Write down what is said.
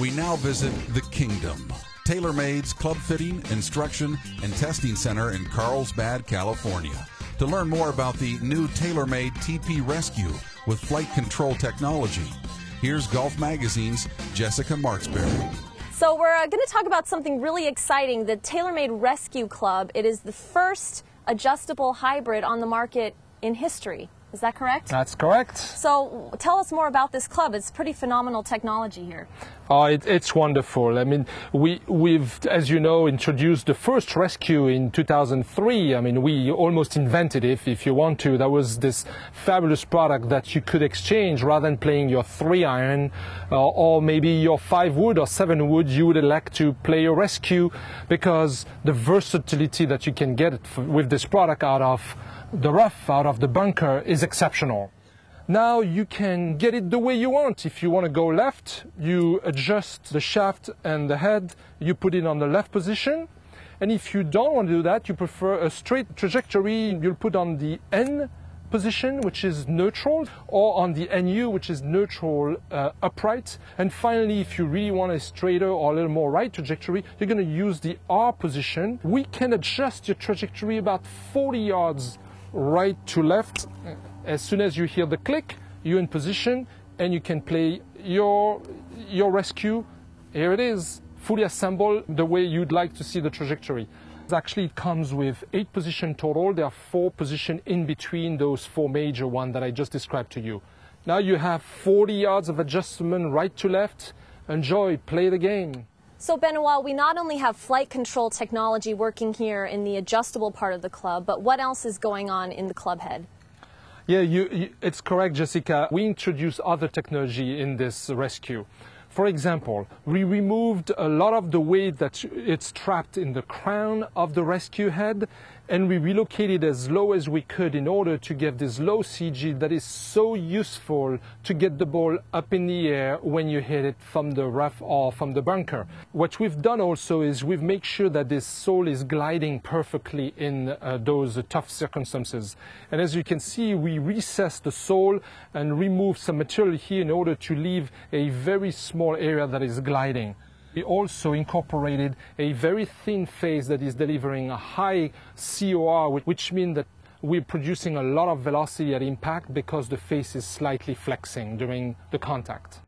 We now visit the Kingdom, TaylorMade's club fitting, instruction, and testing center in Carlsbad, California. To learn more about the new TaylorMade TP Rescue with flight control technology, here's Golf Magazine's Jessica Marksberry. So we're uh, going to talk about something really exciting, the TaylorMade Rescue Club. It is the first adjustable hybrid on the market in history. Is that correct? That's correct. So tell us more about this club. It's pretty phenomenal technology here. Oh, it, it's wonderful. I mean, we, we've, as you know, introduced the first rescue in 2003. I mean, we almost invented it, if you want to. That was this fabulous product that you could exchange rather than playing your three iron uh, or maybe your five wood or seven wood. You would elect to play a rescue because the versatility that you can get with this product out of the rough out of the bunker is exceptional. Now you can get it the way you want. If you want to go left, you adjust the shaft and the head, you put it on the left position. And if you don't want to do that, you prefer a straight trajectory, you'll put on the N position, which is neutral, or on the NU, which is neutral uh, upright. And finally, if you really want a straighter or a little more right trajectory, you're going to use the R position. We can adjust your trajectory about 40 yards right to left. As soon as you hear the click, you're in position and you can play your, your rescue. Here it is, fully assembled the way you'd like to see the trajectory. Actually, it comes with eight position total. There are four position in between those four major ones that I just described to you. Now you have 40 yards of adjustment right to left. Enjoy, play the game. So, Benoit, we not only have flight control technology working here in the adjustable part of the club, but what else is going on in the club head? Yeah, you, you, it's correct, Jessica. We introduced other technology in this rescue. For example, we removed a lot of the weight that it's trapped in the crown of the rescue head and we relocated as low as we could in order to get this low CG that is so useful to get the ball up in the air when you hit it from the rough or from the bunker. What we've done also is we've made sure that this sole is gliding perfectly in uh, those uh, tough circumstances. And as you can see, we recessed the sole and removed some material here in order to leave a very small small area that is gliding. We also incorporated a very thin face that is delivering a high COR, which means that we're producing a lot of velocity at impact because the face is slightly flexing during the contact.